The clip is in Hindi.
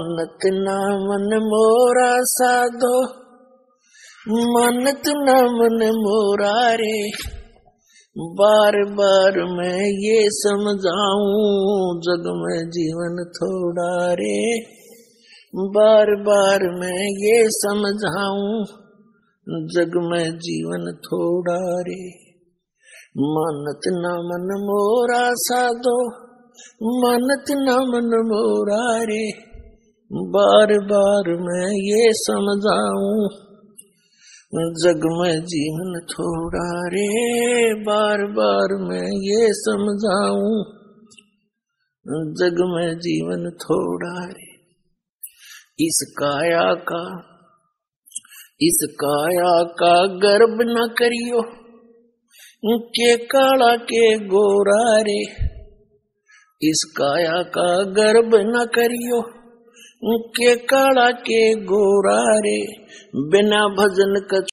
मनत ना मन मोरा साधो, मनत ना मन मोरा रे। बार बार मैं ये समझाऊं, जग में जीवन थोड़ा रे। बार बार मैं ये समझाऊं, जग में जीवन थोड़ा रे। मानत न मन मोरा साधो, मानत न मन मोरा रे। बार बार मैं ये समझाऊं, जग में जीवन थोड़ा रे बार बार मैं ये समझाऊं, जग में जीवन थोड़ा रे। इस काया का, इस काया का गर्भ न करियो, के काला के गोरा रे। इस काया का गर्भ न करियो। के काला के गोरारे बिना भजन का